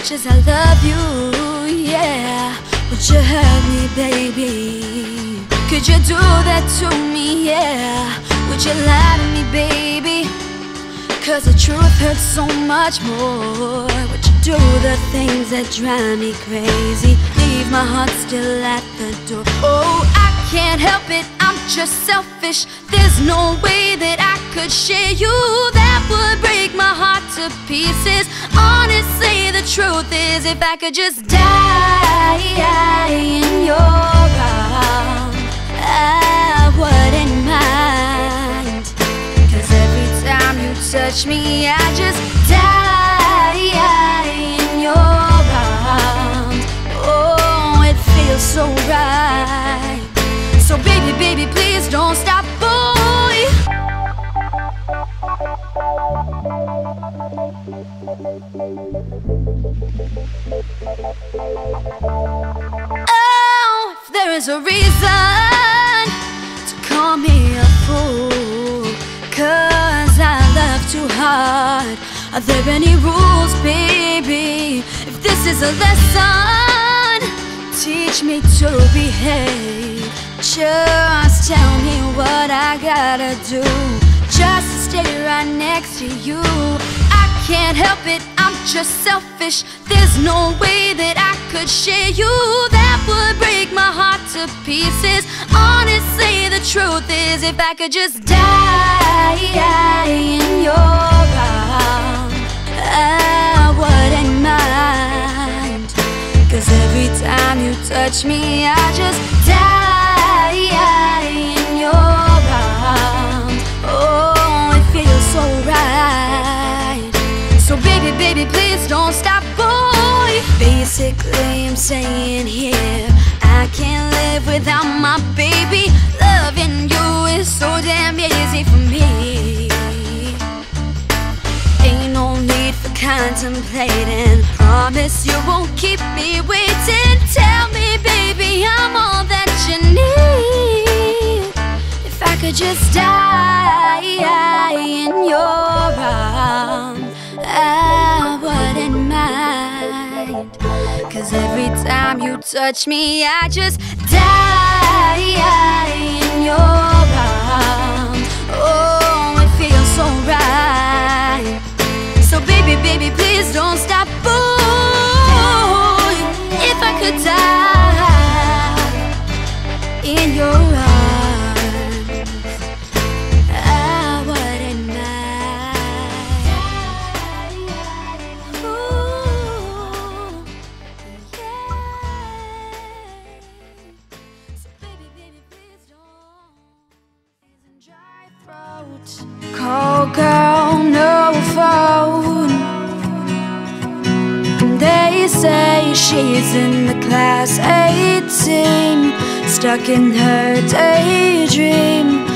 much as I love you, yeah. Would you hurt me, baby? Could you do that to me, yeah? Would you lie to me, baby? Cause the truth hurts so much more. Would you do the things that drive me crazy? Leave my heart still at the door. Oh, I can't help it, I'm just selfish. There's no way that I could share you. That would break my heart to pieces. Honestly, the truth is If I could just die in your arms I wouldn't mind. Cause every time you touch me I just die in your arms. Oh, it feels so right. So baby, baby, please don't stop, Oh, if there is a reason to call me a fool Cause I love too hard Are there any rules, baby? If this is a lesson Teach me to behave Just tell me what I gotta do Just to stay right next to you can't help it, I'm just selfish. There's no way that I could share you. That would break my heart to pieces. Honestly, the truth is If I could just die in your arms I wouldn't mind. Cause every time you touch me I just don't stop, boy Basically, I'm saying here I can't live without my baby Loving you is so damn easy for me Ain't no need for contemplating. Promise you won't keep me waiting. Tell me, baby, I'm all that you need. If I could just die touch me, I just die in your arms. Oh, it feels so right. So baby, baby, please don't stop, boy. If I could die in your arms, Call girl, no phone. They say she's in the class 18, stuck in her daydream.